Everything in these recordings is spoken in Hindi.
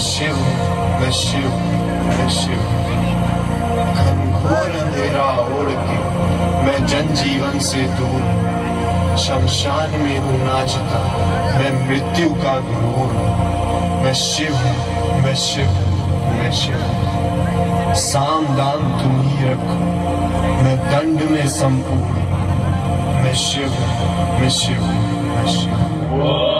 मैं शिव मैं शिव मैं शिव घनघोर अंधेरा ओढ़ के मैं जनजीवन से दूर शमशान में हूँ नाचता मैं मृत्यु का गुरूर मैं शिव मैं शिव मैं शिव साम दाम तुम ही रखो मैं दंड में संपूर्ण मैं शिव मैं शिव मैं शिव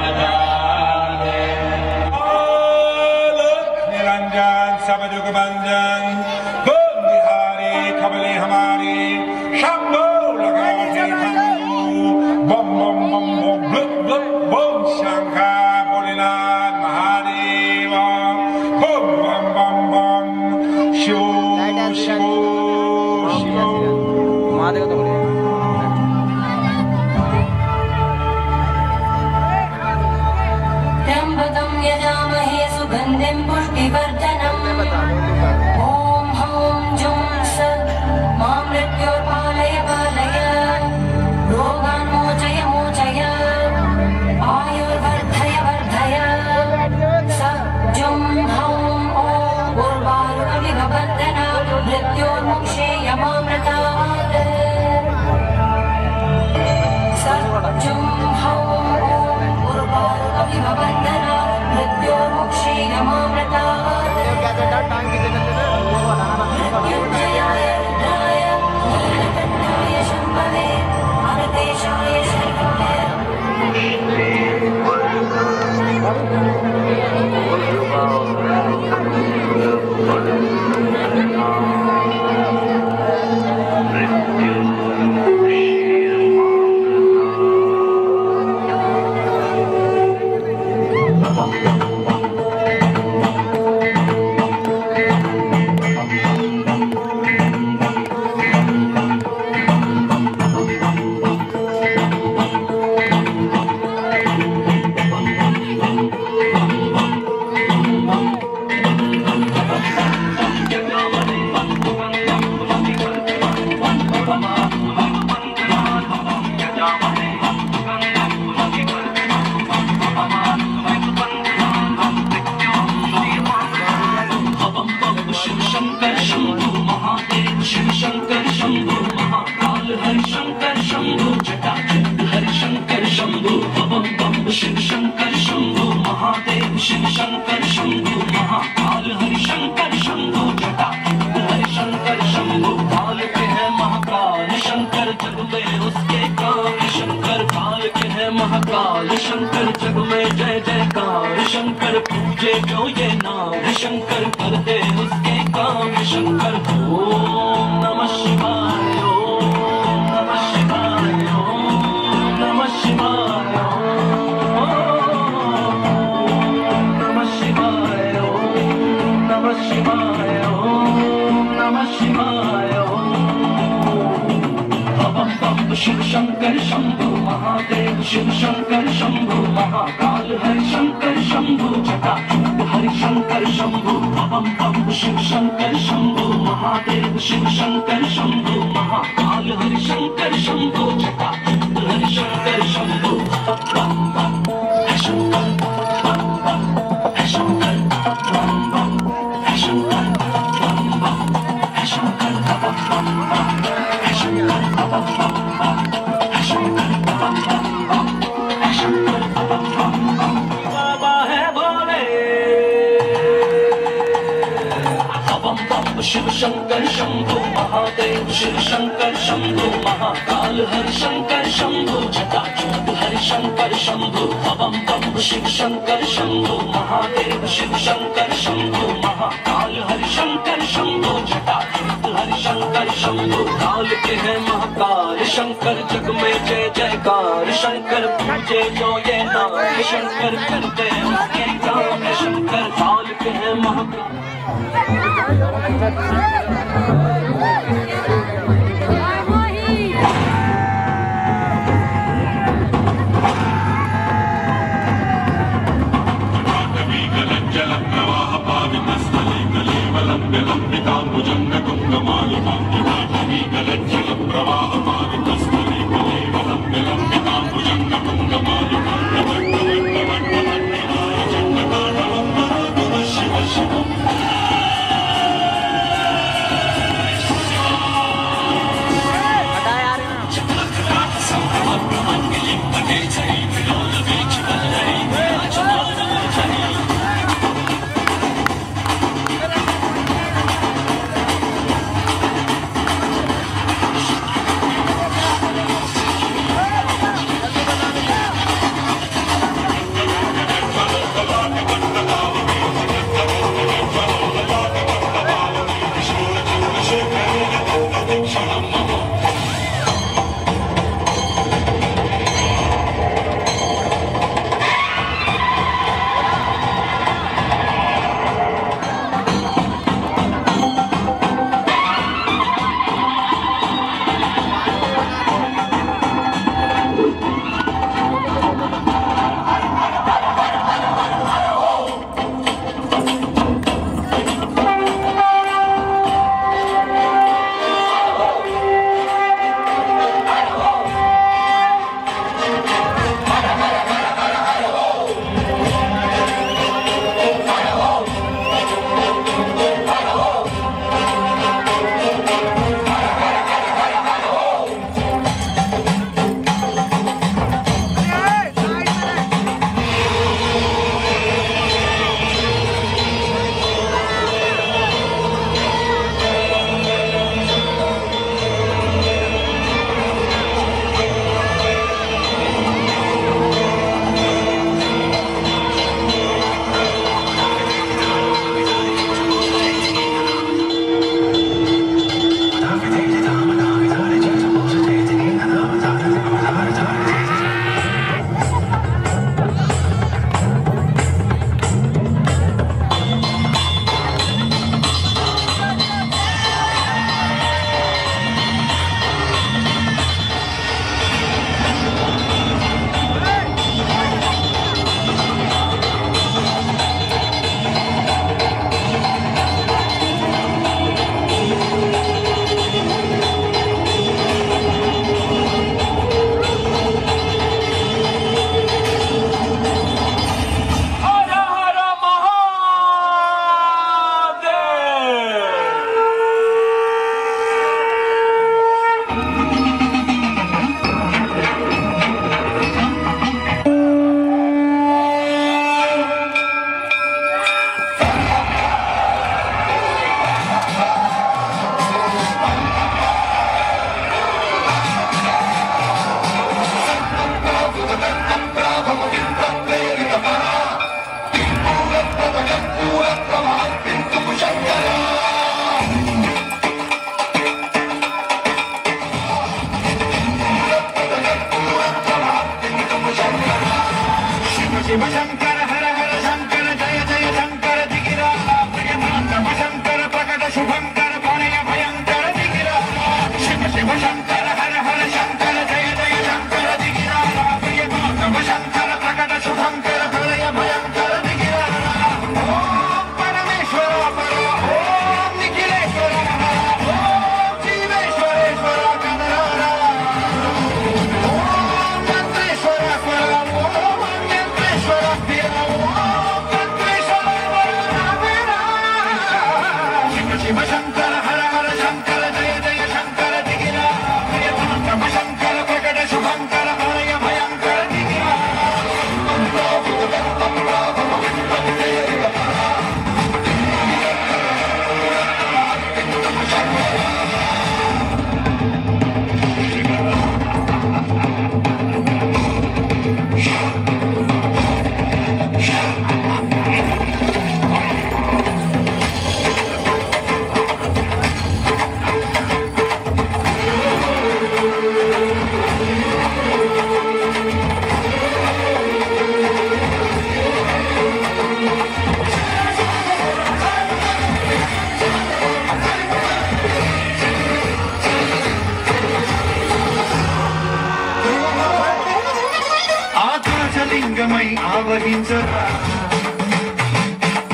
शंकर पूजे नाम शंकर करते शिव शंकर शंभु महादेव, शिव शंकर शंभु, महाकाल हरि शंकर शंभु जटाचूट हरि शंकर शंभु बम बम शिव शंकर शंभु, महादेव शिव शंकर शंभु, महाकाल हरि शंकर शंभु जटाचूट हरि शंकर शंभु। बम है शंकर बम बम है है है है है है है शिव शंकर शंभु महादेव शिव शंकर शंभु महाकाल हरि शंकर शंभु जटाचूट हरि शंकर शंभु बम बम शिव शंकर शंभु महादेव शिव शंकर शंभु महाकाल हरि शंकर शंभु जटाचूट शंकर शंभु काल के हैं महाकाल। शंकर जग में जय, जयकार। शंकर पूजे जो ये नाम। शंकर करते उसके काम। शंकर काल के हैं महाकाल। विलम्बिताम्बुजङ्गकुङ्गमालिकाण्डिकानि गलज्जलं प्रवाह कलेवलं विलम्बिताम्बुजङ्गकुङ्गमायुकान्द्य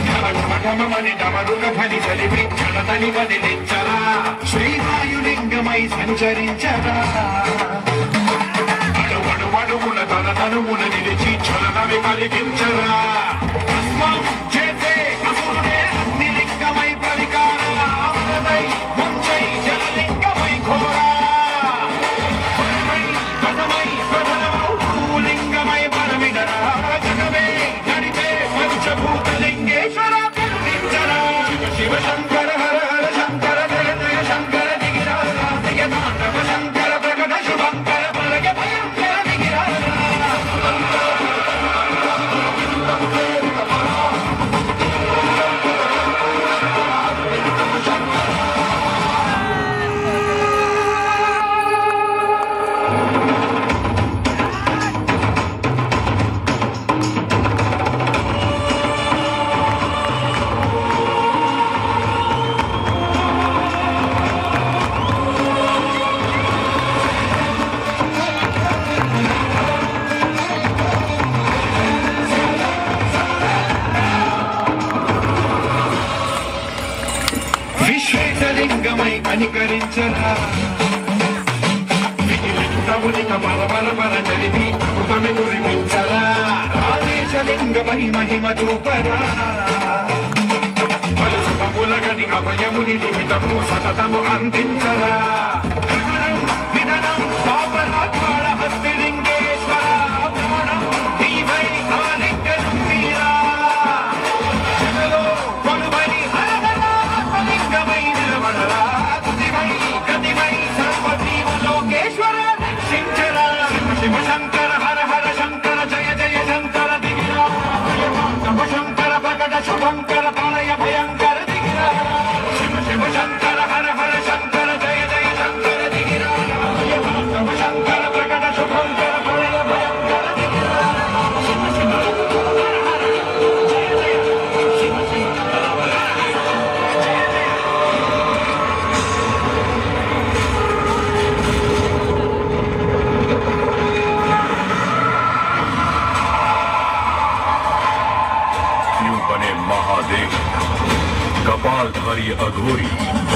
ఆవహించరా డమరుక ఫలి కలిపి జలతని వదిలించరా శ్రీవాయులింగమై సంచరించరా అడుగడుగడుగున తన తనువున నిలిచి చలనవి కలిగించరా. ఆదేశలింగమై మహిమ చూపరా పలుసుకములగని అభయముని నిమితము సతతము అందించరా. महादेव कपालधारी अघोरी।